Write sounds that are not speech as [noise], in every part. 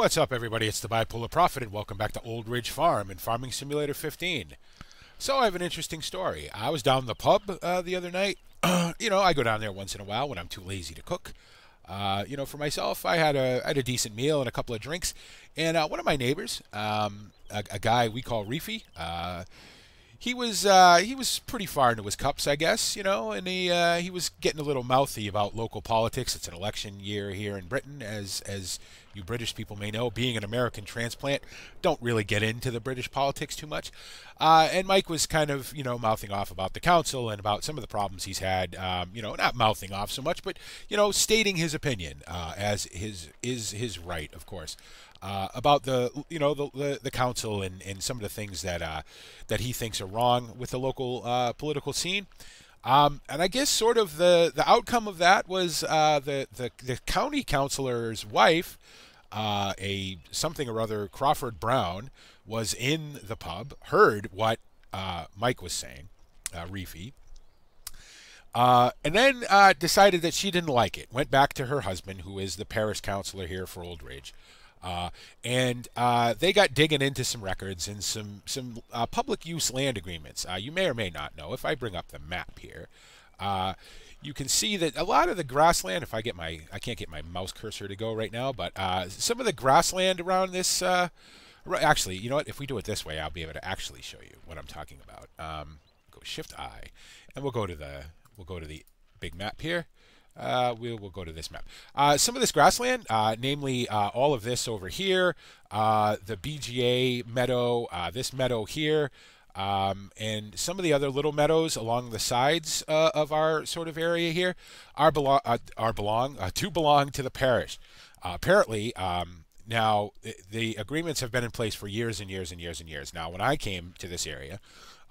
What's up, everybody? It's the Bipolar Prophet, and welcome back to Old Ridge Farm in Farming Simulator 15. So, I have an interesting story. I was down the pub uh, the other night. [clears throat] you know, I go down there once in a while when I'm too lazy to cook. Uh, you know, for myself, I had a I had a decent meal and a couple of drinks, and uh, one of my neighbors, um, a, a, guy we call Reefy, uh, he was uh, he was pretty far into his cups, I guess, you know, and he uh, he was getting a little mouthy about local politics. It's an election year here in Britain, as as you British people may know. Being an American transplant, don't really get into the British politics too much. Uh, and Mike was kind of you know mouthing off about the council and about some of the problems he's had. Um, you know, not mouthing off so much, but you know, stating his opinion uh, as his is his right, of course uh, about the you know the, the, the council and, and some of the things that uh, that he thinks are wrong with the local uh, political scene. Um, and I guess sort of the, the outcome of that was uh, the, the the county councilor's wife, uh, a something or other Crawford Brown, was in the pub, heard what uh, Mike was saying, uh, Reefy, uh, and then uh, decided that she didn't like it. Went back to her husband, who is the parish councilor here for Old Ridge, uh, and uh, they got digging into some records and some some public use land agreements. You may or may not know. If I bring up the map here, you can see that a lot of the grassland. If I get my, I can't get my mouse cursor to go right now, but uh, some of the grassland around this. uh, actually, you know what? If we do it this way, I'll be able to actually show you what I'm talking about. Um, go Shift I, and we'll go to the we'll go to the big map here. Uh, we will go to this map. Uh, some of this grassland, uh, namely uh, all of this over here, uh, the BGA meadow, uh, this meadow here, um, and some of the other little meadows along the sides of our sort of area here, are belong are belong to belong to the parish. apparently, um, now the agreements have been in place for years and years and years and years. Now, when I came to this area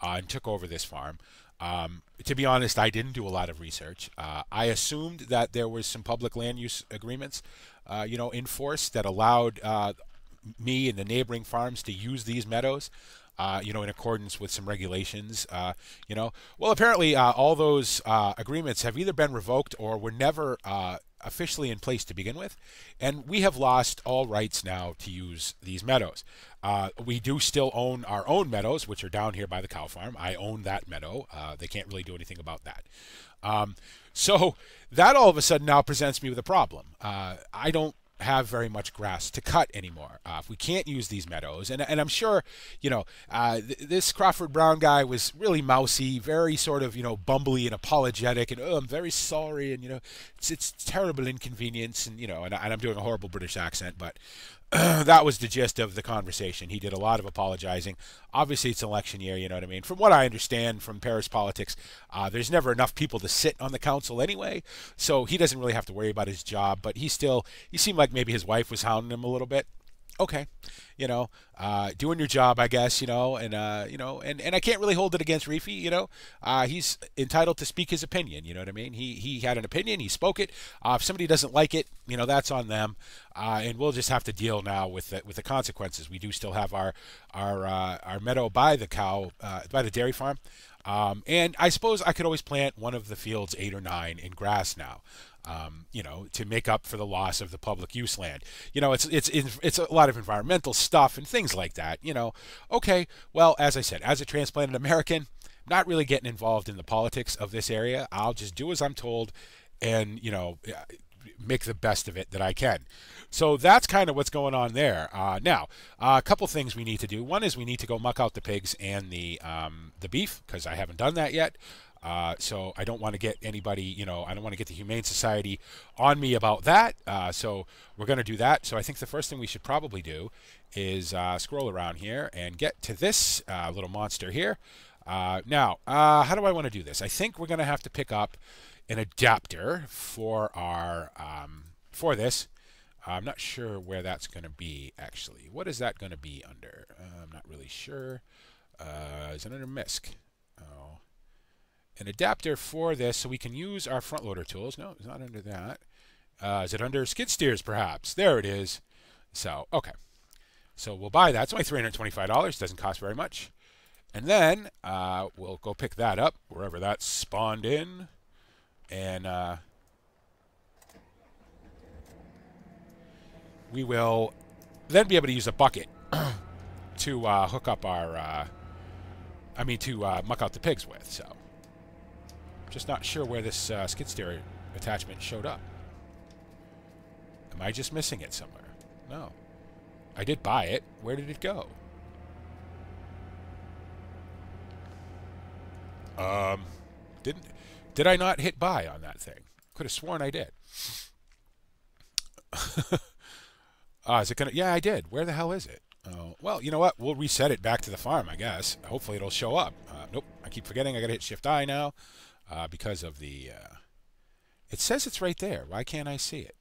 and took over this farm. Um, to be honest, I didn't do a lot of research. Uh, I assumed that there was some public land use agreements, uh, you know, in force that allowed uh, me and the neighboring farms to use these meadows. Uh, you know, in accordance with some regulations, uh, you know. Well, apparently, uh, all those agreements have either been revoked or were never officially in place to begin with, and we have lost all rights now to use these meadows. Uh, we do still own our own meadows, which are down here by the cow farm. I own that meadow. Uh, they can't really do anything about that. Um, so that all of a sudden now presents me with a problem. Uh, I don't have very much grass to cut anymore. Uh, if we can't use these meadows, and, and I'm sure, you know, uh, th- this Crawford Brown guy was really mousy, very sort of, you know, bumbly and apologetic, and oh, I'm very sorry, and you know, it's it's terrible inconvenience, and you know, and, and I'm doing a horrible British accent, but [clears throat] that was the gist of the conversation. He did a lot of apologizing. Obviously, it's election year, you know what I mean? From what I understand from Paris politics, uh, there's never enough people to sit on the council anyway, so he doesn't really have to worry about his job, but he still, he seemed like maybe his wife was hounding him a little bit okay, you know, uh, doing your job, I guess, you know, and uh, you know, and, and I can't really hold it against Reefy, you know, uh, he's entitled to speak his opinion, you know what I mean? He he had an opinion, he spoke it. Uh, if somebody doesn't like it, you know, that's on them, uh, and we'll just have to deal now with the, with the consequences. We do still have our our uh, our meadow by the cow by the dairy farm. Um, and I suppose I could always plant one of the fields, eight or nine, in grass now um, you know, to make up for the loss of the public use land. You know, it's it's it's a lot of environmental stuff and things like that. You know, okay, well, as I said, as a transplanted American, not really getting involved in the politics of this area. I'll just do as I'm told, and you know, make the best of it that I can. So that's kind of what's going on there. Uh, now, uh, a couple things we need to do. One is we need to go muck out the pigs and the um, the beef because I haven't done that yet. Uh, so I don't want to get anybody, you know, I don't want to get the Humane Society on me about that. Uh, so we're going to do that. So I think the first thing we should probably do is uh, scroll around here and get to this uh, little monster here. Uh, now, uh, how do I want to do this? I think we're going to have to pick up an adapter for our um, for this. I'm not sure where that's going to be actually. What is that going to be under? I'm not really sure. is it under MISC? An adapter for this so we can use our front loader tools. No, it's not under that. Uh, is it under skid steers perhaps? There it is. So, okay. So we'll buy that. It's only $325. Doesn't cost very much. And then uh, we'll go pick that up wherever that spawned in. And uh, we will then be able to use a bucket [clears throat] to uh, hook up our, uh, I mean, to uh, muck out the pigs with. So, just not sure where this uh, skid steer attachment showed up. Am I just missing it somewhere? No. I did buy it. Where did it go? Um, didn't did I not hit buy on that thing? Could have sworn I did. [laughs] Ah, is it gonna? Yeah, I did. Where the hell is it? Oh, well, you know what? We'll reset it back to the farm, I guess. Hopefully, it'll show up. Uh, nope, I keep forgetting. I got to hit Shift I now uh, because of the. Uh, it says it's right there. Why can't I see it?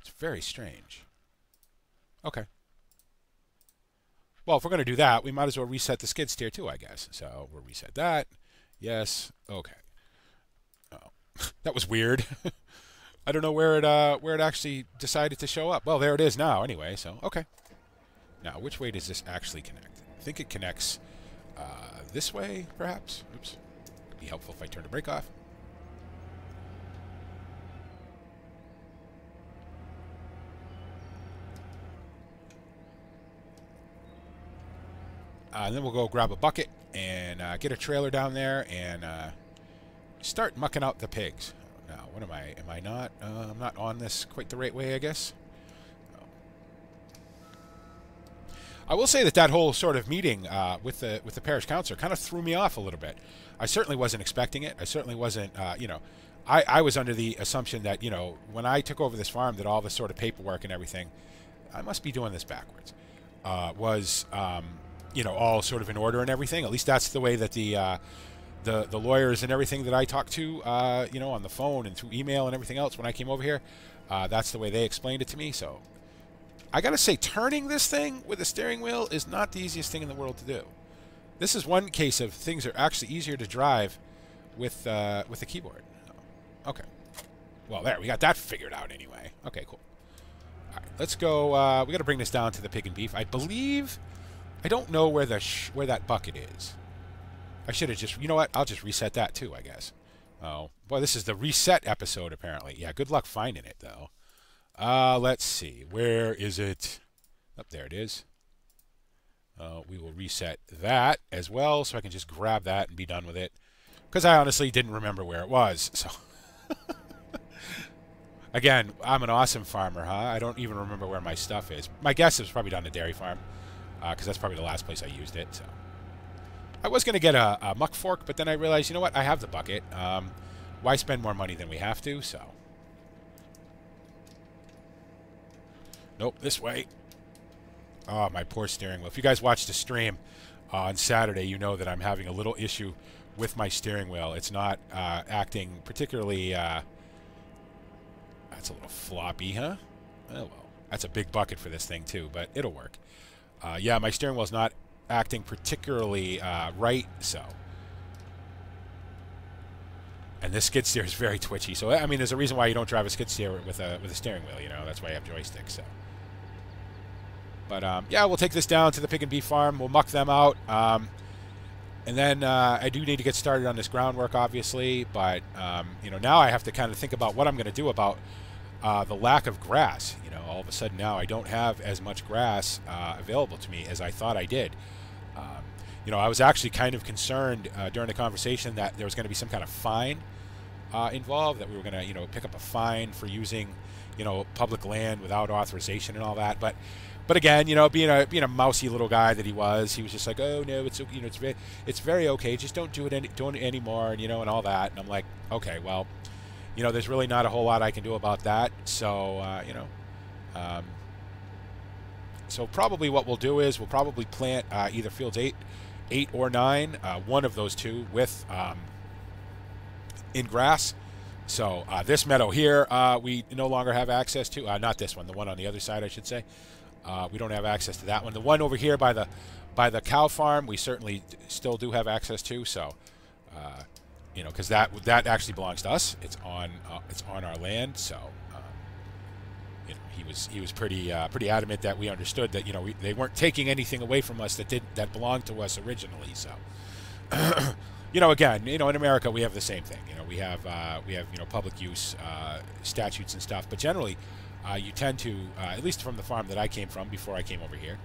It's very strange. Okay. Well, if we're going to do that, we might as well reset the skid steer too, I guess. So we'll reset that. Yes. Okay. Oh, [laughs] that was weird. [laughs] I don't know where it uh, where it actually decided to show up. Well, there it is now. Anyway, so okay. Now, which way does this actually connect? I think it connects uh, this way, perhaps. Oops. Be helpful if I turn the brake off. Uh, and then we'll go grab a bucket and uh, get a trailer down there and uh, start mucking out the pigs. Now, what am I? Am I not? Uh, I'm not on this quite the right way, I guess. I will say that that whole sort of meeting uh, with the with the parish councilor kind of threw me off a little bit. I certainly wasn't expecting it. I certainly wasn't, uh, you know, I, I was under the assumption that you know when I took over this farm that all this sort of paperwork and everything, I must be doing this backwards. Uh, was um, you know all sort of in order and everything. At least that's the way that the uh, the the lawyers and everything that I talked to, uh, you know, on the phone and through email and everything else when I came over here. Uh, that's the way they explained it to me. So I got to say, turning this thing with a steering wheel is not the easiest thing in the world to do. This is one case of things are actually easier to drive with uh, with the keyboard. Okay. Well, there we got that figured out anyway. Okay, cool. All right, let's go. Uh, we got to bring this down to the pig and beef. I believe I don't know where the where that bucket is. I should have just, you know what? I'll just reset that too, I guess. Oh, boy, this is the reset episode apparently. Yeah, good luck finding it though. Uh, let's see. Where is it? Up oh, there it is. Uh, we will reset that as well, so I can just grab that and be done with it. Because I honestly didn't remember where it was. So, [laughs] again, I'm an awesome farmer, huh? I don't even remember where my stuff is. My guess is probably down the dairy farm because uh, that's probably the last place I used it. So I was going to get a, a, muck fork, but then I realized, you know what? I have the bucket. Um, why spend more money than we have to? So nope, this way. Oh, my poor steering wheel. If you guys watched the stream uh, on Saturday, you know that I'm having a little issue with my steering wheel. It's not uh, acting particularly... Uh, that's a little floppy, huh? Oh, well. That's a big bucket for this thing, too, but it'll work. Uh, yeah, my steering wheel's not acting particularly uh, right, so. And this skid steer is very twitchy. So I mean, there's a reason why you don't drive a skid steer with a with a steering wheel. You know, that's why you have joysticks. So. But um, yeah, we'll take this down to the pig and beef farm. We'll muck them out. Um, and then uh, I do need to get started on this groundwork, obviously. But um, you know, now I have to kind of think about what I'm going to do about uh, the lack of grass. You know, all of a sudden now I don't have as much grass uh, available to me as I thought I did. Um, you know, I was actually kind of concerned uh, during the conversation that there was going to be some kind of fine uh, involved, that we were going to, you know, pick up a fine for using, you know, public land without authorization and all that. But, but again, you know, being a being a mousy little guy that he was, he was just like, oh no, it's you know, it's very, it's very okay. Just don't do it any, don't anymore, and you know, and all that. And I'm like, okay, well, you know, there's really not a whole lot I can do about that. So, uh, you know, um, so probably what we'll do is we'll probably plant uh, either fields eight, eight or nine, uh, one of those two with um, in grass. So uh, this meadow here, uh, we no longer have access to. Uh, not this one, the one on the other side, I should say. Uh, we don't have access to that one. The one over here by the by the cow farm, we certainly still do have access to. So, you know, because that that actually belongs to us. It's on it's on our land. So he was he was pretty uh, pretty adamant that we understood that you know we, they weren't taking anything away from us that did that belonged to us originally. So, [clears throat] you know, again, you know, in America we have the same thing. You know, we have uh, we have you know public use uh, statutes and stuff, but generally, uh, you tend to, uh, at least from the farm that I came from before I came over here,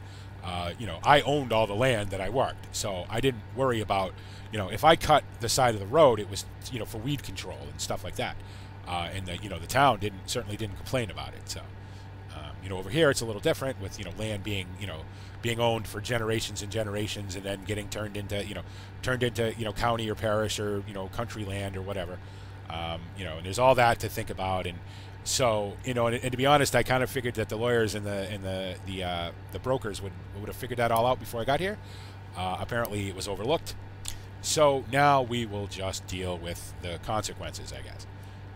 uh, you know, I owned all the land that I worked, so I didn't worry about, you know, if I cut the side of the road, it was, you know, for weed control and stuff like that. Uh, and the, you know, the town didn't certainly didn't complain about it. So, um, you know, over here it's a little different with you know land being, you know, being owned for generations and generations, and then getting turned into, you know, turned into, you know, county or parish or you know, country land or whatever. Um, you know, and there's all that to think about, and so you know, and, and, to be honest, I kind of figured that the lawyers and the and the the uh, the brokers would would have figured that all out before I got here. Uh, apparently, it was overlooked. So now we will just deal with the consequences, I guess.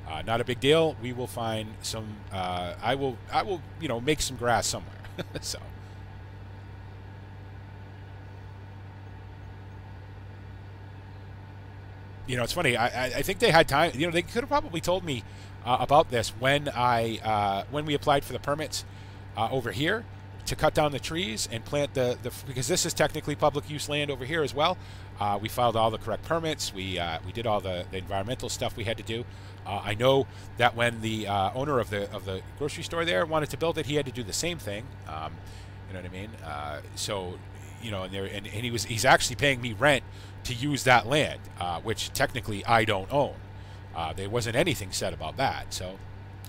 Uh, not a big deal. We will find some. Uh, I will. I will. You know, make some grass somewhere. [laughs] so. You know, it's funny. I, I think they had time. You know, they could have probably told me uh, about this when I uh, when we applied for the permits uh, over here to cut down the trees and plant the, the because this is technically public use land over here as well. Uh, we filed all the correct permits. We uh, we did all the, the, environmental stuff we had to do. Uh, I know that when the owner of the of the grocery store there wanted to build it, he had to do the same thing. Um, you know what I mean? so you know, and, there, and, and he was he's actually paying me rent to use that land, which technically I don't own. Uh, there wasn't anything said about that. So,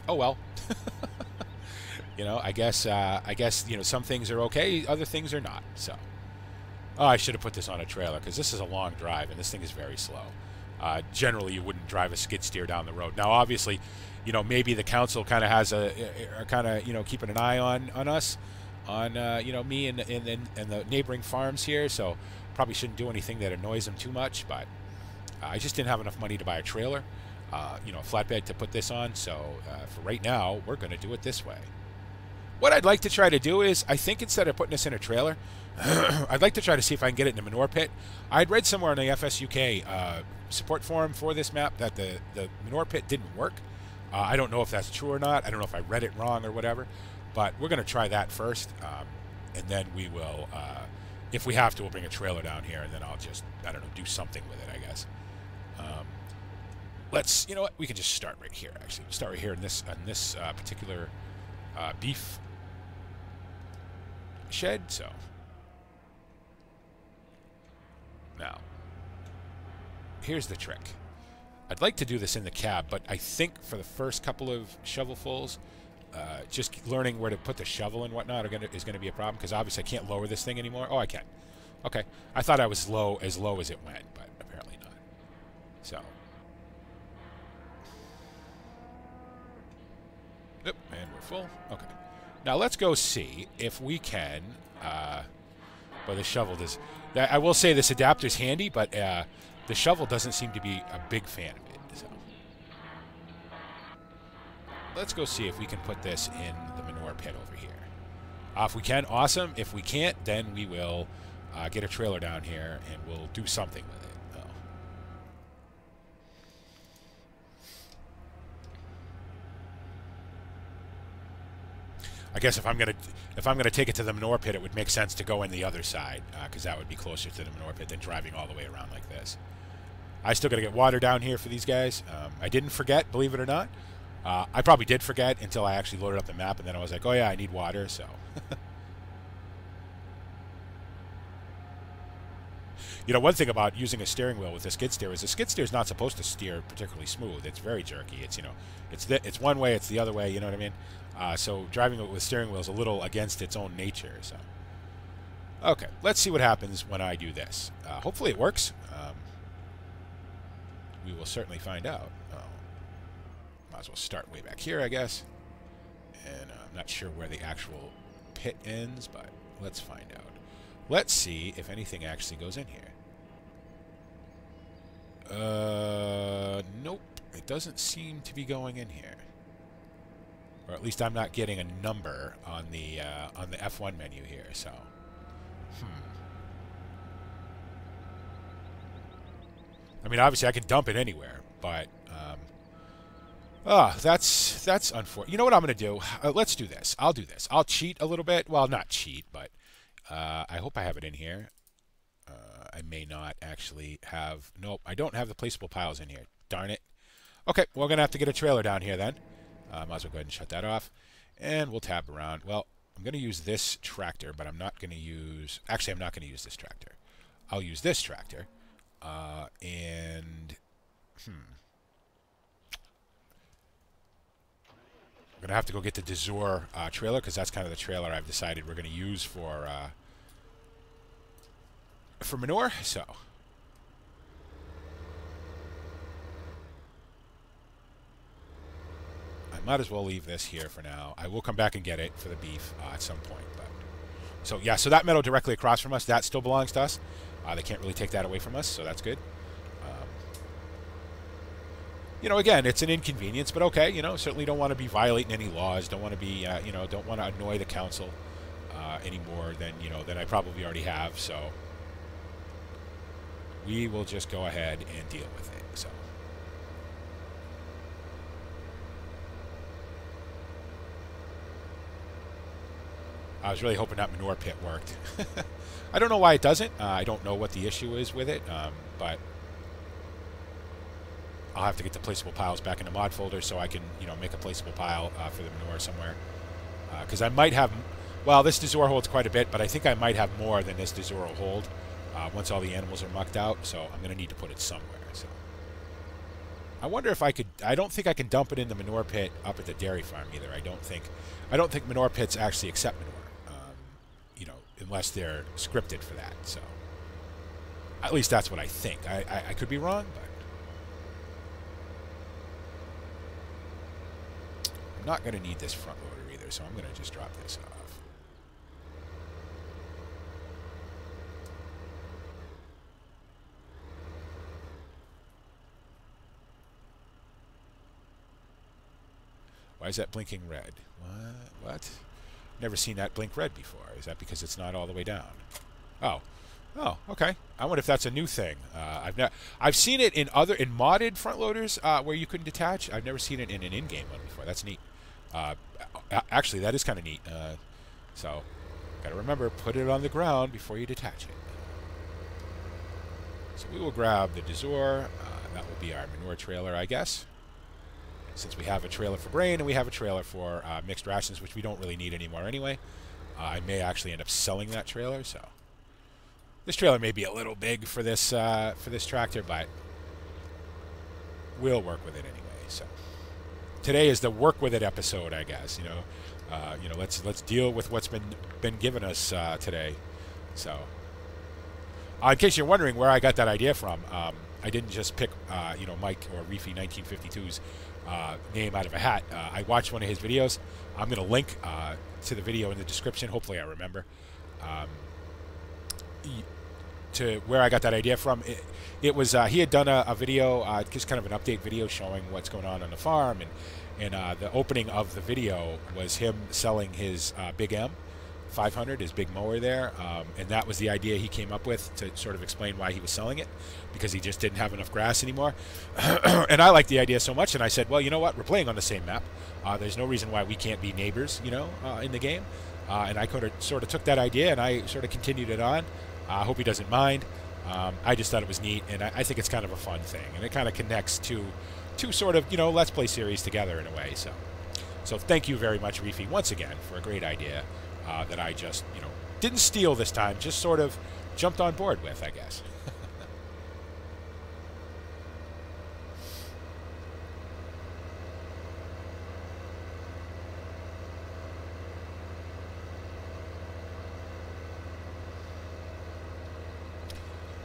oh well. [laughs] you know, I guess uh, I guess you know some things are okay, other things are not. So, oh, I should have put this on a trailer because this is a long drive and this thing is very slow. Uh, generally, you wouldn't drive a skid steer down the road. Now, obviously, you know maybe the council kind of has a, kind of you know keeping an eye on on us, on uh, you know me and, and and the neighboring farms here. So probably shouldn't do anything that annoys them too much. But I just didn't have enough money to buy a trailer uh, you know, flatbed to put this on. So uh, for right now, we're going to do it this way. What I'd like to try to do is, I think instead of putting this in a trailer, [clears throat] I'd like to try to see if I can get it in a manure pit. I'd read somewhere on the FSUK uh, support forum for this map that the, the manure pit didn't work. Uh, I don't know if that's true or not. I don't know if I read it wrong or whatever. But we're going to try that first. Um, and then we will, uh, if we have to, we'll bring a trailer down here. And then I'll just, I don't know, do something with it, I let's, you know what, we can just start right here, actually. start right here in this, on this uh, particular uh, beef shed, so. Now, here's the trick. I'd like to do this in the cab, but I think for the first couple of shovelfuls, uh, just learning where to put the shovel and whatnot gonna, is going to be a problem, because obviously I can't lower this thing anymore. Oh, I can. Okay. I thought I was low as low as it went, but apparently not. So, full. Okay. Now let's go see if we can. Uh, well, the shovel does. I will say this adapter's handy, but uh, the shovel doesn't seem to be a big fan of it. So let's go see if we can put this in the manure pit over here. Uh, if we can, awesome. If we can't, then we will uh, get a trailer down here and we'll do something with it. I guess if I'm gonna if I'm gonna take it to the manure pit, it would make sense to go in the other side because uh, that would be closer to the manure pit than driving all the way around like this. I still gotta get water down here for these guys. Um, I didn't forget, believe it or not. Uh, I probably did forget until I actually loaded up the map, and then I was like, oh yeah, I need water. So. [laughs] you know, one thing about using a steering wheel with a skid steer is a skid steer is not supposed to steer particularly smooth. It's very jerky. It's you know, it's the, it's one way, it's the other way. You know what I mean? Uh, so driving it with steering wheel is a little against its own nature. So, okay, let's see what happens when I do this. Uh, hopefully it works. Um, we will certainly find out. Oh, might as well start way back here, I guess. And uh, I'm not sure where the actual pit ends, but let's find out. Let's see if anything actually goes in here. Uh, nope. It doesn't seem to be going in here or at least I'm not getting a number on the uh, on the F1 menu here. So, hmm. I mean, obviously I can dump it anywhere, but um, oh, that's that's unfortunate. You know what I'm going to do? Uh, let's do this. I'll do this. I'll cheat a little bit. Well, not cheat, but uh, I hope I have it in here. I may not actually have. Nope, I don't have the placeable piles in here. Darn it. Okay, we're going to have to get a trailer down here then. Uh, might as well go ahead and shut that off. And we'll tab around. Well, I'm going to use this tractor, but I'm not going to use... Actually, I'm not going to use this tractor. I'll use this tractor. Uh, and... Hmm. I'm going to have to go get the Dezor uh, trailer, because that's kind of the trailer I've decided we're going to use for... Uh, for manure, so... I might as well leave this here for now. I will come back and get it for the beef uh, at some point. But So, yeah, so that meadow directly across from us, that still belongs to us. Uh, they can't really take that away from us, so that's good. Um, you know, again, it's an inconvenience, but okay, you know, certainly don't want to be violating any laws, don't want to be, uh, you know, don't want to annoy the council uh, any more than, you know, than I probably already have, so we will just go ahead and deal with it. So. I was really hoping that manure pit worked. [laughs] I don't know why it doesn't. Uh, I don't know what the issue is with it, um, but I'll have to get the placeable piles back in the mod folder so I can, you know, make a placeable pile uh, for the manure somewhere. Because uh, I might have, well, this Dezor holds quite a bit, but I think I might have more than this Dezor will hold uh, once all the animals are mucked out. So I'm going to need to put it somewhere. So I wonder if I could. I don't think I can dump it in the manure pit up at the dairy farm either. I don't think. I don't think manure pits actually accept manure um, you know, unless they're scripted for that. So at least that's what I think. I, I, I could be wrong, but I'm not going to need this front loader either, so I'm going to just drop this off. Why is that blinking red? What? What? Never seen that blink red before. Is that because it's not all the way down? Oh. Oh, okay. I wonder if that's a new thing. Uh, I've ne- I've seen it in other in modded front loaders uh, where you couldn't detach. I've never seen it in an in-game one before. That's neat. Uh, actually, that is kind of neat. Uh, so, gotta remember, put it on the ground before you detach it. So we will grab the Dezor. Uh, that will be our manure trailer, I guess since we have a trailer for Brain and we have a trailer for uh, mixed rations, which we don't really need anymore anyway. Uh, I may actually end up selling that trailer, so this trailer may be a little big for this uh, for this tractor, but we'll work with it anyway. So today is the work with it episode, I guess. You know, uh, you know, let's let's deal with what's been been given us uh, today. So, uh, in case you're wondering where I got that idea from. Um, I didn't just pick, uh, you know, Mike or Reefy 1952's uh, name out of a hat. Uh, I watched one of his videos. I'm going to link uh, to the video in the description. Hopefully, I remember um, to where I got that idea from. It, it was uh, he had done a, a video, uh, just kind of an update video showing what's going on on the farm, and and uh, the opening of the video was him selling his Big M 500, his big mower there, um, and that was the idea he came up with to sort of explain why he was selling it, because he just didn't have enough grass anymore. [clears throat] and I liked the idea so much, and I said, well, you know what? We're playing on the same map. Uh, there's no reason why we can't be neighbors, you know, uh, in the game. Uh, and I sort of took that idea and I sort of continued it on. I hope he doesn't mind. Um, I just thought it was neat, and I, I, think it's kind of a fun thing, and it kind of connects to, to sort of you know let's play series together in a way. So, so thank you very much, Reefy, once again for a great idea uh, that I just, you know, didn't steal this time, just sort of jumped on board with, I guess. [laughs]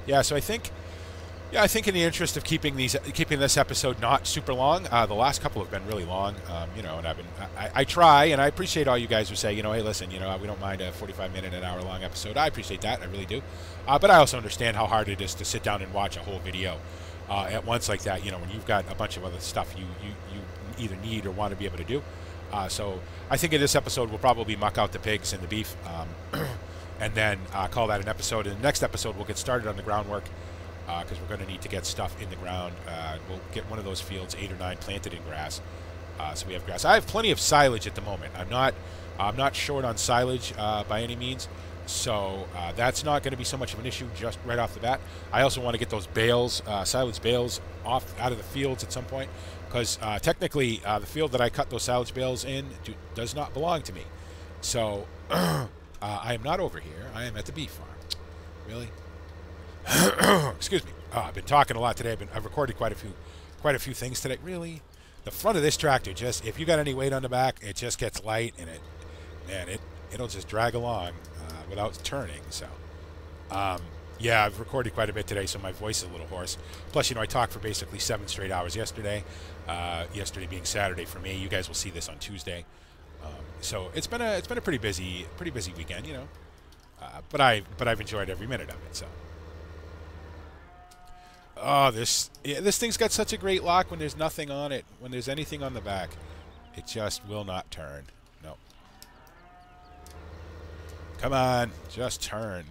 yeah, so I think yeah, I think in the interest of keeping these, keeping this episode not super long, uh, the last couple have been really long, um, you know, and I've been, I, I, try, and I appreciate all you guys who say, you know, hey, listen, you know, we don't mind a 45 minute, an hour long episode. I appreciate that, I really do. Uh, but I also understand how hard it is to sit down and watch a whole video uh, at once like that. You know, when you've got a bunch of other stuff you you, you either need or want to be able to do. Uh, so I think in this episode we'll probably muck out the pigs and the beef, um, [clears throat] and then uh, call that an episode. In the next episode, we'll get started on the groundwork because uh, we're going to need to get stuff in the ground. Uh, we'll get one of those fields, eight or nine, planted in grass. Uh, so we have grass. I have plenty of silage at the moment. I'm not, I'm not short on silage by any means, so uh, that's not going to be so much of an issue just right off the bat. I also want to get those bales, uh, silage bales, off out of the fields at some point. because uh, technically the field that I cut those silage bales in do, does not belong to me. So [clears throat] I am not over here. I am at the beef farm. Really? [coughs] Excuse me. Uh, I've been talking a lot today. I've, been, I've recorded quite a few, quite a few things today. Really, the front of this tractor just if you got any weight on the back, it just gets light and it, man, it it'll just drag along uh, without turning. So. Um, yeah, I've recorded quite a bit today, so my voice is a little hoarse. Plus, you know, I talked for basically seven straight hours yesterday. Uh, yesterday being Saturday for me. You guys will see this on Tuesday. Um, so it's been a it's been a pretty busy pretty busy weekend, you know. Uh, but I but I've enjoyed every minute of it. So. Oh, this yeah, this thing's got such a great lock when there's nothing on it. When there's anything on the back, it just will not turn. No. Come on, just turn.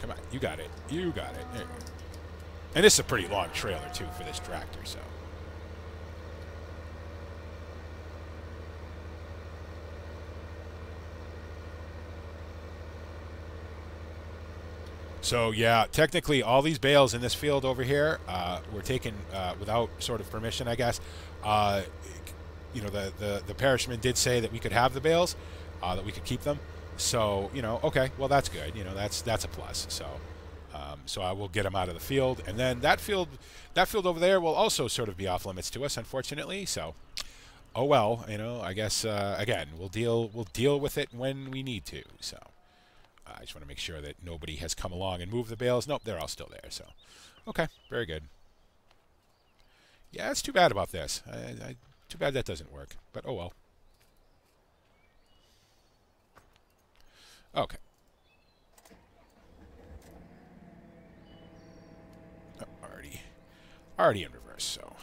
Come on, you got it. You got it. You go. And this is a pretty long trailer, too, for this tractor, so. So yeah, technically, all these bales in this field over here uh, were taken uh, without sort of permission, I guess. Uh, you know, the, the the parishman did say that we could have the bales, uh, that we could keep them. So you know, okay, well that's good. You know, that's that's a plus. So. Um, so I will get them out of the field, and then that field, that field over there will also sort of be off limits to us, unfortunately. So, oh well, you know. I guess uh, again, we'll deal we'll deal with it when we need to. So, I just want to make sure that nobody has come along and moved the bales. Nope, they're all still there. So, okay, very good. Yeah, it's too bad about this. I, I, too bad that doesn't work. But oh well. Okay. Oh, already, already in reverse, so.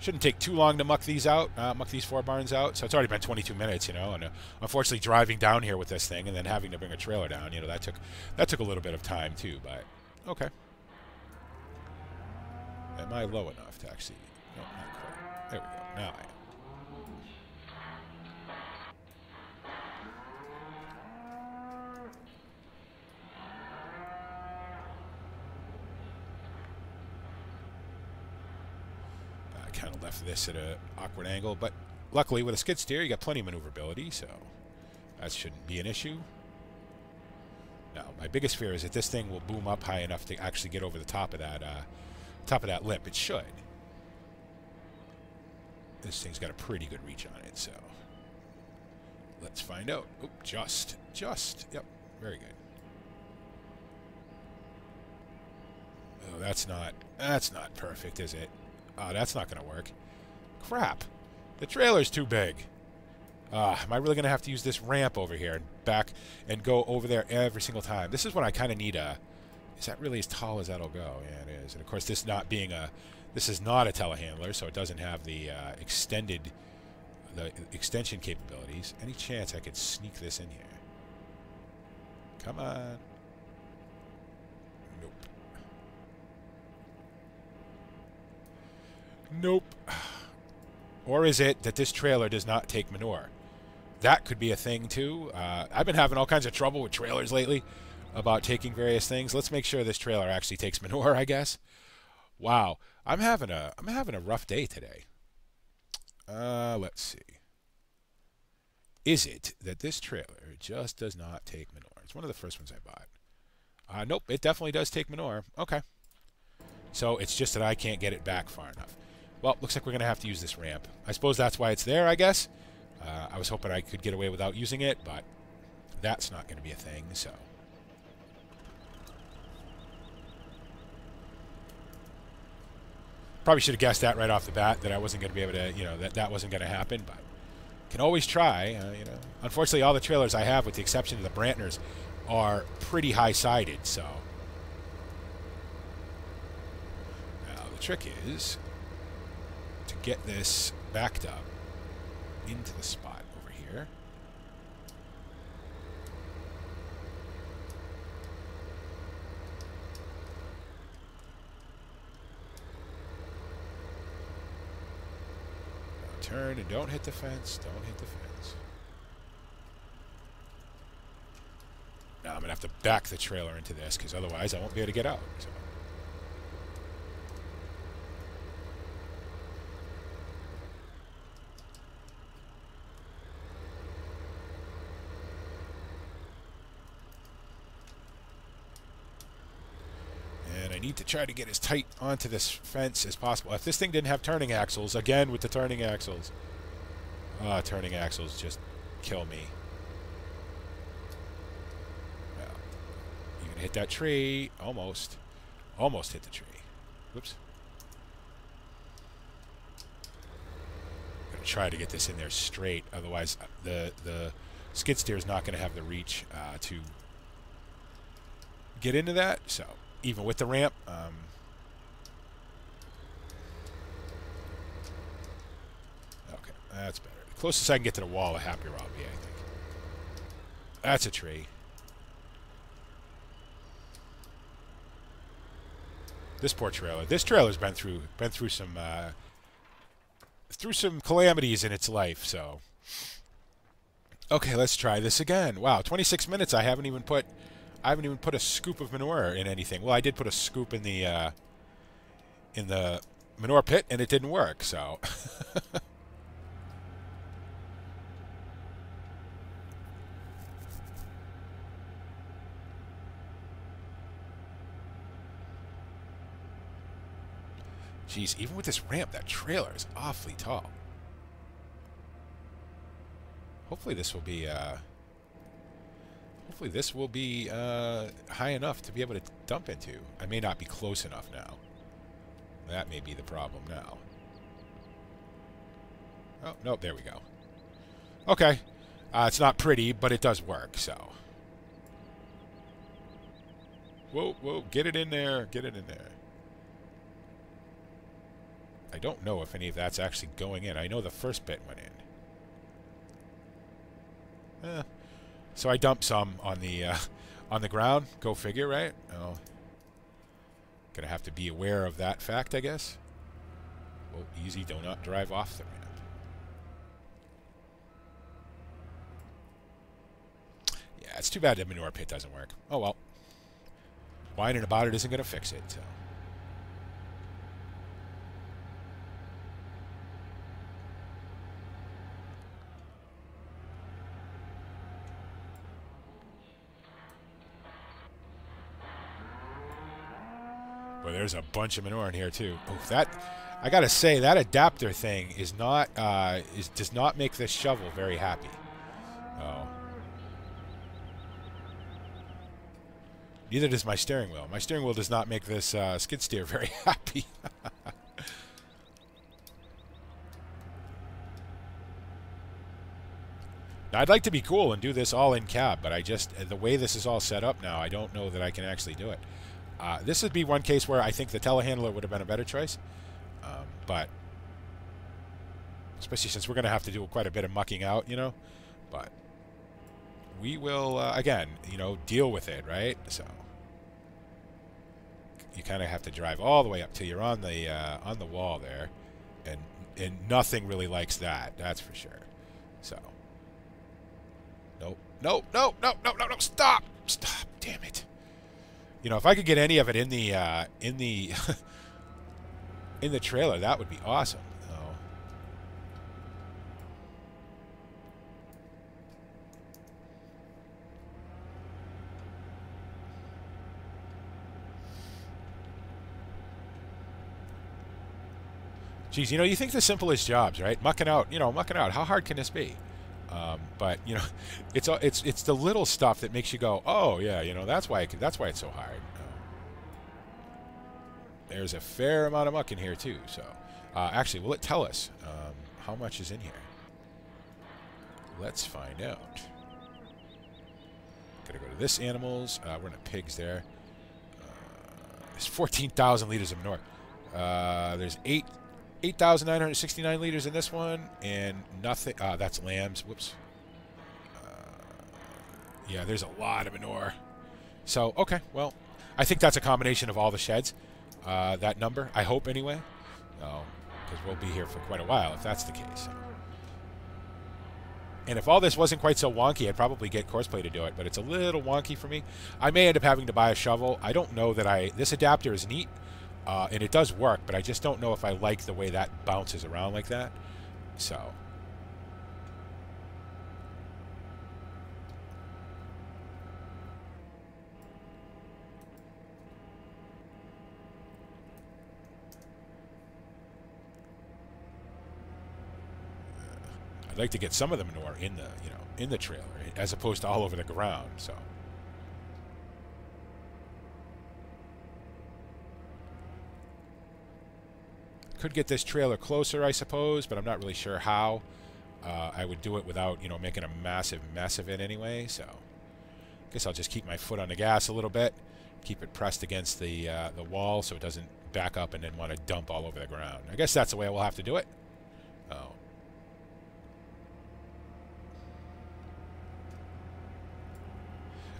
Shouldn't take too long to muck these out, uh, muck these four barns out. So it's already been 22 minutes, you know. And uh, unfortunately, driving down here with this thing and then having to bring a trailer down, you know, that took that took a little bit of time too. But okay. Am I low enough to actually? No, not quite. There we go. Now I am. I kind of left this at an awkward angle, but luckily with a skid steer, you got plenty of maneuverability, so that shouldn't be an issue. Now, my biggest fear is that this thing will boom up high enough to actually get over the top of that uh, top of that lip. It should. This thing's got a pretty good reach on it, so let's find out. Oop, just, just. Yep, very good. Oh, that's not, that's not perfect, is it? Oh, that's not going to work. Crap. The trailer's too big. Uh, am I really going to have to use this ramp over here and back and go over there every single time? This is when I kind of need a... Is that really as tall as that'll go? Yeah, it is. And of course, this not being a... This is not a telehandler, so it doesn't have the uh, extended... The extension capabilities. Any chance I could sneak this in here? Come on. Nope. Nope. [sighs] Or is it that this trailer does not take manure? that could be a thing too. Uh, I've been having all kinds of trouble with trailers lately about taking various things. Let's make sure this trailer actually takes [laughs] manure, I guess. Wow, I'm having a I'm having a rough day today. Uh, let's see. Is it that this trailer just does not take manure? It's one of the first ones I bought. Uh, nope, it definitely does take manure. Okay. So it's just that I can't get it back far enough. Well, looks like we're going to have to use this ramp. I suppose that's why it's there, I guess. Uh, I was hoping I could get away without using it, but that's not going to be a thing, so... Probably should have guessed that right off the bat, that I wasn't going to be able to, you know, that that wasn't going to happen, but can always try, uh, you know. Unfortunately, all the trailers I have, with the exception of the Brantners, are pretty high-sided, so... Now, the trick is to get this backed up into the spot over here. Turn and don't hit the fence. Don't hit the fence. Now I'm gonna have to back the trailer into this because otherwise I won't be able to get out. So. And I need to try to get as tight onto this fence as possible. If this thing didn't have turning axles, again with the turning axles. Ah, uh, turning axles just kill me. Well, you can hit that tree. Almost. Almost hit the tree. Whoops. Gonna try to get this in there straight. Otherwise, uh, the the skid steer is not going to have the reach uh, to get into that. So even with the ramp. Um, okay, that's better. The closest I can get to the wall, the happier I'll be, I think. That's a tree. This poor trailer. This trailer's been through been through some uh, through some calamities in its life. So, okay, let's try this again. Wow, 26 minutes. I haven't even put I haven't even put a scoop of manure in anything. Well, I did put a scoop in the uh, in the manure pit, and it didn't work. So. [laughs] Jeez, even with this ramp, that trailer is awfully tall. Hopefully this will be uh, Hopefully this will be uh, high enough to be able to dump into. I may not be close enough now. That may be the problem now. Oh, no, there we go. Okay. Uh, it's not pretty, but it does work, so. Whoa, whoa, get it in there, get it in there. I don't know if any of that's actually going in. I know the first bit went in. Eh, so I dump some on the uh, [laughs] on the ground. Go figure, right? Oh, gonna have to be aware of that fact, I guess. Well, easy. Do not drive off the ramp. Yeah, it's too bad the manure pit doesn't work. Oh well. Whining about it isn't gonna fix it. So. There's a bunch of manure in here too. Oof, that I gotta say that adapter thing is not uh, is does not make this shovel very happy. Oh. Neither does my steering wheel. My steering wheel does not make this uh, skid steer [laughs] very happy. now, I'd like to be cool and do this all in cab, but I just the way this is all set up now, I don't know that I can actually do it. Uh, this would be one case where I think the telehandler would have been a better choice. Um, but especially since we're going to have to do quite a bit of mucking out, you know. But we will, uh, again, you know, deal with it, right? So you kind of have to drive all the way up till you're on the uh, on the wall there, and and nothing really likes that. That's for sure. So. Nope. Nope. Nope. Nope. Nope. Nope. Nope. Stop. Stop. Damn it. You know, if I could get any of it in the uh, in the [laughs] in the trailer, that would be awesome. Geez, you know, you think the simplest jobs, right? Mucking out, you know, mucking out. How hard can this be? Um, but you know, [laughs] it's it's it's the little stuff that makes you go, oh yeah, you know that's why that's why it's so hard. there's a fair amount of muck in here too. So uh, actually, will it tell us um, how much is in here? Let's find out. Gotta go to this animals. Uh, we're in the pigs there. Uh, there's 14,000 liters of manure. Uh, there's eight 8,969 liters in this one, and nothing. Uh, that's lambs. Whoops. Uh, yeah, there's a lot of manure. So, okay, well, I think that's a combination of all the sheds. Uh, that number, I hope anyway. because we'll be here for quite a while if that's the case. And if all this wasn't quite so wonky, I'd probably get Courseplay to do it, but it's a little wonky for me. I may end up having to buy a shovel. I don't know that I... This adapter is neat, uh, and it does work, but I just don't know if I like the way that bounces around like that. So... I'd like to get some of the manure in the, you know, in the trailer as opposed to all over the ground. So. Could get this trailer closer, I suppose, but I'm not really sure how. Uh, I would do it without, you know, making a massive mess of it anyway. So, I guess I'll just keep my foot on the gas a little bit, keep it pressed against the uh, the wall so it doesn't back up and then want to dump all over the ground. I guess that's the way we'll have to do it. Oh.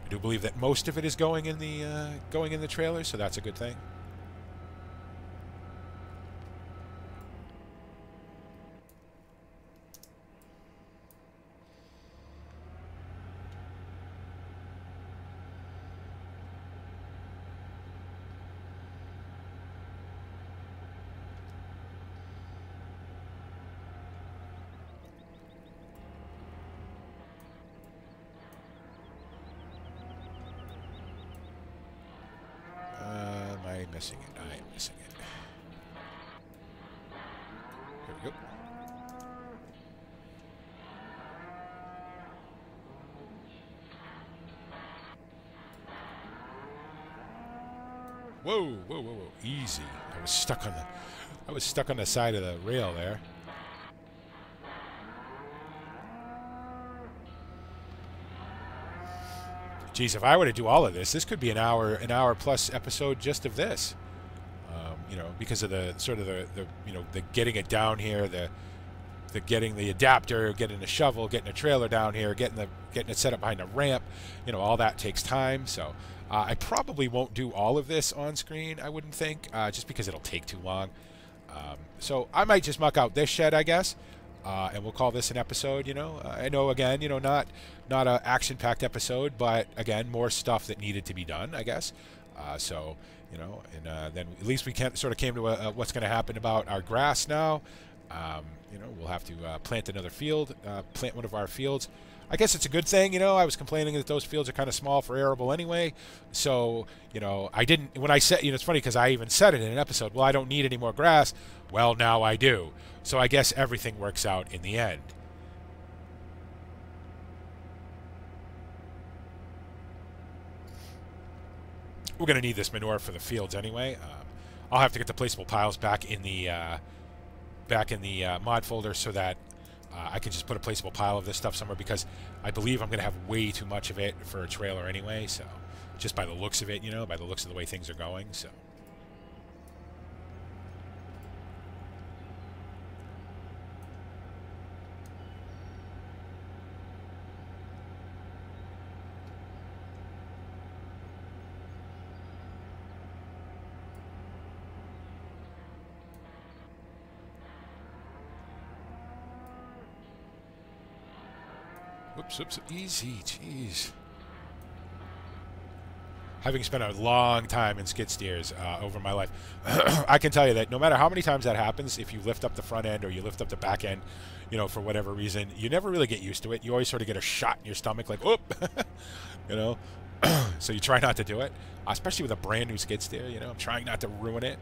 I do believe that most of it is going in the uh, going in the trailer, so that's a good thing. Missing it. I am missing it. Here we go. Whoa, whoa, whoa, whoa. Easy. I was stuck on the I was stuck on the side of the rail there. Geez, if I were to do all of this, this could be an hour, an hour plus episode just of this. Um, you know, because of the sort of the, the, you know, the getting it down here, the, the getting the adapter, getting the shovel, getting a trailer down here, getting the, getting it set up behind a ramp. You know, all that takes time. So uh, I probably won't do all of this on screen. I wouldn't think, uh, just because it'll take too long. Um, so I might just muck out this shed, I guess. Uh, and we'll call this an episode. You know, I know again, you know, not not a action-packed episode, but again, more stuff that needed to be done, I guess. Uh, so you know, and uh, then at least we can sort of came to a, a what's going to happen about our grass now. Um, you know, we'll have to uh, plant another field, uh, plant one of our fields. I guess it's a good thing, you know. I was complaining that those fields are kind of small for arable anyway. So, you know, I didn't, when I said, you know, it's funny because I even said it in an episode, well, I don't need any more grass. Well, now I do. So I guess everything works out in the end. We're going to need this manure for the fields anyway. Um, I'll have to get the placeable piles back in the uh, back in the uh, mod folder so that uh, I can just put a placeable pile of this stuff somewhere because I believe I'm going to have way too much of it for a trailer anyway. So just by the looks of it, you know, by the looks of the way things are going. So. Oops, oops, easy, jeez. Having spent a long time in skid steers uh, over my life, [clears throat] I can tell you that no matter how many times that happens, if you lift up the front end or you lift up the back end, you know, for whatever reason, you never really get used to it. You always sort of get a shot in your stomach, like, oop, [laughs] you know. [clears throat] so you try not to do it, especially with a brand new skid steer. You know, I'm trying not to ruin it.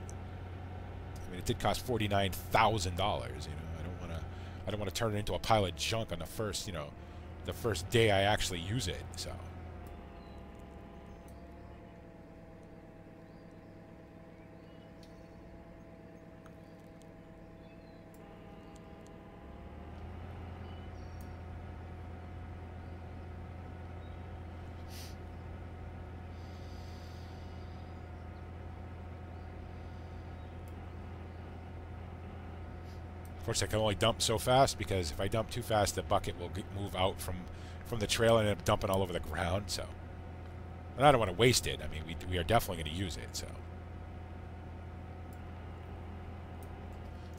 I mean, it did cost forty nine thousand dollars. You know, I don't want to, I don't want to turn it into a pile of junk on the first, you know, the first day I actually use it. So. Course, I can only dump so fast because if I dump too fast, the bucket will move out from from the trail and end up dumping all over the ground. So, and I don't want to waste it. I mean, we we are definitely going to use it. So,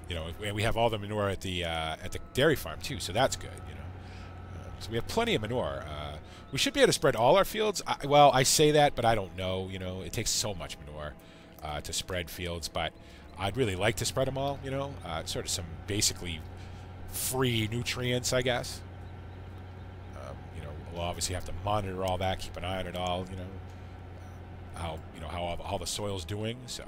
you know, and we have all the manure at the uh, at the dairy farm too, so that's good. You know, uh, So we have plenty of manure. Uh, we should be able to spread all our fields. I, well, I say that, but I don't know. You know, it takes so much manure uh, to spread fields, but I'd really like to spread them all. You know, uh, sort of some basically free nutrients, I guess. Um, you know, we'll obviously have to monitor all that, keep an eye on it all. You know, how you know how all, the soil's doing. So.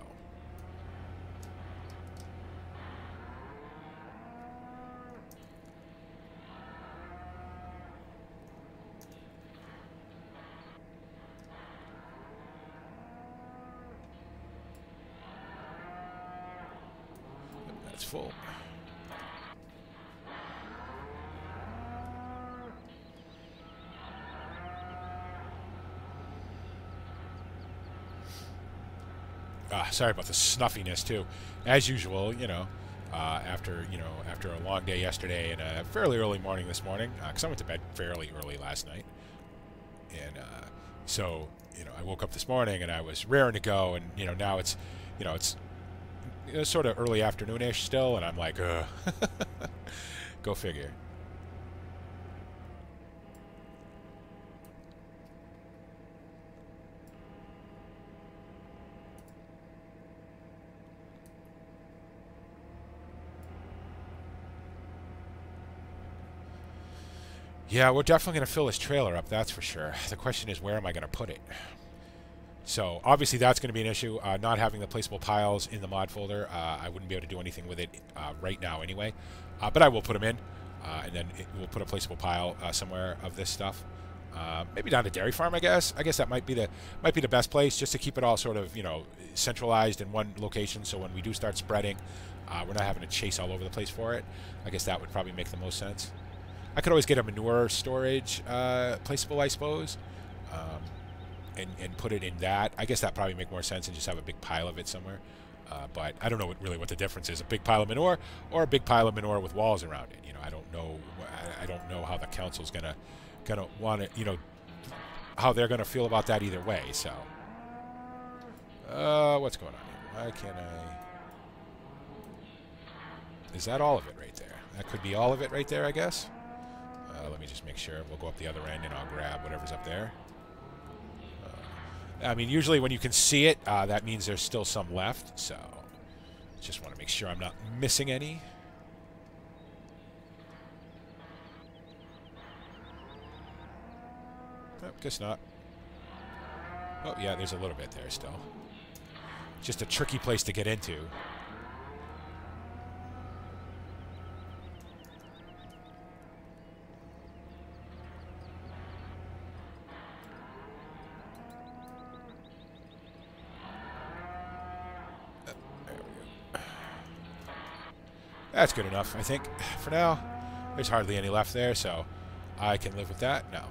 That's full. Ah, sorry about the snuffiness too. As usual, you know, uh, after you know after a long day yesterday and a fairly early morning this morning, because uh, I went to bed fairly early last night, and uh, so you know I woke up this morning and I was raring to go, and you know now it's you know it's, it's sort of early afternoonish still, and I'm like, [laughs] go figure. Yeah, we're definitely going to fill this trailer up, that's for sure. The question is, where am I going to put it? So, obviously, that's going to be an issue. Uh, not having the placeable piles in the mod folder, uh, I wouldn't be able to do anything with it uh, right now anyway. Uh, but I will put them in, uh, and then it, we'll put a placeable pile uh, somewhere of this stuff. maybe down to Dairy Farm, I guess. I guess that might be the might be the best place, just to keep it all sort of, you know, centralized in one location. So when we do start spreading, we're not having to chase all over the place for it. I guess that would probably make the most sense. I could always get a manure storage uh, placeable, I suppose, um, and, and put it in that. I guess that probably make more sense and just have a big pile of it somewhere. Uh, but I don't know what, really what the difference is: a big pile of manure or a big pile of manure with walls around it. You know, I don't know. I, I don't know how the council's gonna gonna want to. You know, how they're gonna feel about that either way. So, uh, what's going on here? Why can't I? Is that all of it right there? That could be all of it right there, I guess. Uh, let me just make sure. We'll go up the other end and I'll grab whatever's up there. Uh, I mean, usually when you can see it, uh, that means there's still some left. So just want to make sure I'm not missing any. Oh, guess not. Oh, yeah, there's a little bit there still. Just a tricky place to get into. That's good enough, I think. [sighs] For now, there's hardly any left there, so I can live with that. No.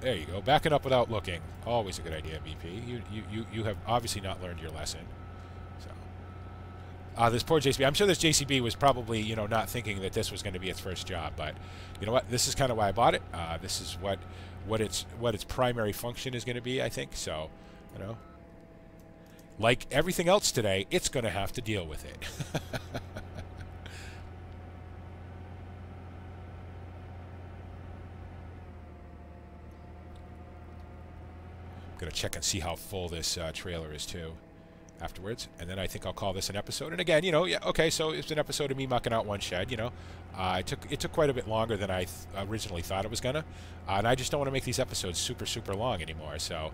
There you go. Backing up without looking. Always a good idea, BP. You, you, you, you have obviously not learned your lesson. So, uh, this poor JCB. I'm sure this JCB was probably, you know, not thinking that this was going to be its first job, but you know what? This is kind of why I bought it. Uh, this is what what its what its primary function is going to be, I think. So, you know, like everything else today, it's going to have to deal with it. [laughs] going to check and see how full this uh, trailer is too afterwards. And then I think I'll call this an episode. And again, you know, yeah, okay, so it's an episode of me mucking out one shed, you know. Uh, it took it took quite a bit longer than I th originally thought it was going to. Uh, and I just don't want to make these episodes super, super long anymore. So,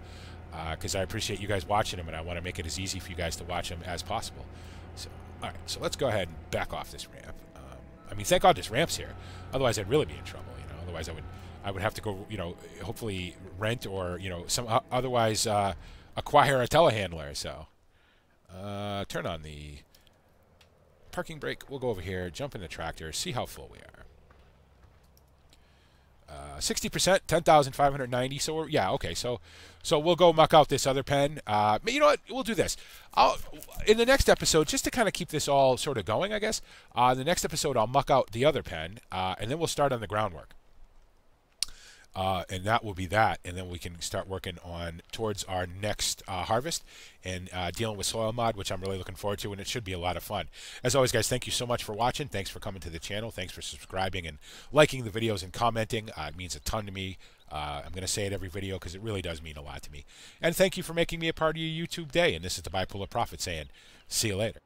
because uh, I appreciate you guys watching them and I want to make it as easy for you guys to watch them as possible. So, all right, so let's go ahead and back off this ramp. Um, I mean, thank God this ramp's here. Otherwise, I'd really be in trouble, you know. Otherwise, I would I would have to go, you know, hopefully rent or you know some otherwise uh, acquire a telehandler. So uh, turn on the parking brake. We'll go over here, jump in the tractor, see how full we are. Uh, sixty percent, ten thousand five hundred ninety. So we're, yeah, okay. So, so we'll go muck out this other pen. Uh, you know what? We'll do this. I'll in the next episode, just to kind of keep this all sort of going, I guess. Uh, the next episode, I'll muck out the other pen, uh, and then we'll start on the groundwork. Uh, and that will be that. And then we can start working on towards our next uh, harvest and uh, dealing with soil mod, which I'm really looking forward to. And it should be a lot of fun. As always, guys, thank you so much for watching. Thanks for coming to the channel. Thanks for subscribing and liking the videos and commenting. Uh, it means a ton to me. Uh, I'm going to say it every video because it really does mean a lot to me. And thank you for making me a part of your YouTube day. And this is the Bipolar Prophet saying, see you later.